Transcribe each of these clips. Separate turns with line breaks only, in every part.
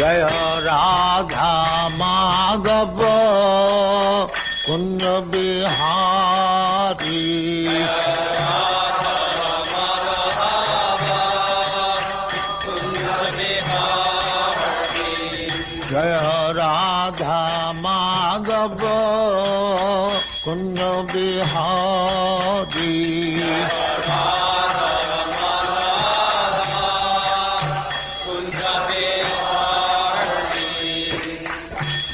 জয় রাধা মাধব কুঞ্জ বিহারি? জয় রাধা মাধব কুঞ্জ বিহারি?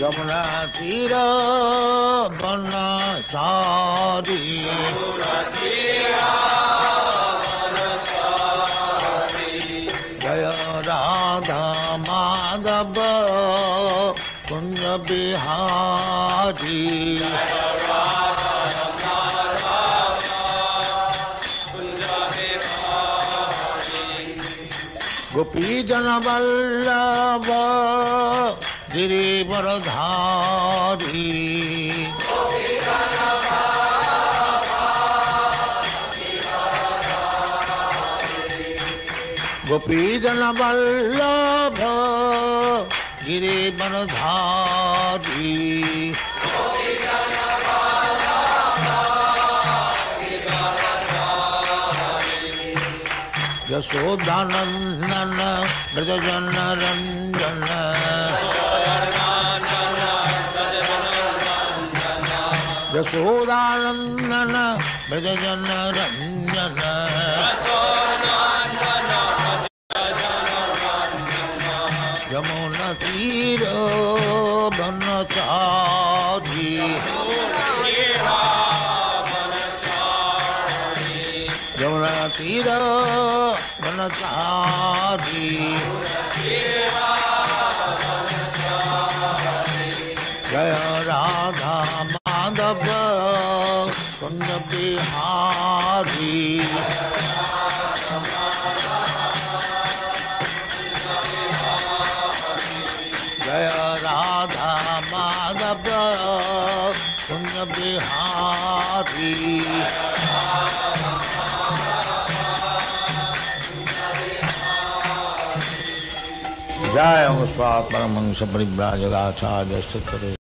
جمنا تیرنا ساری جی راگ ما گراری گوپی جن بلب گریوردھاری گوپی جن بلب گری بردھاری یسودا نندن برج جن رنجن യശോദാനന്ദന വ്രജജന രഞ്ജന യമുന തീരോ വനചാരി യമുന തീരോ വനചാരി سنت ہاری۔ گیا رادھا مادھو سن بہاری جائے ہم سوا پرمن سبری براج راچا جیسے کرے۔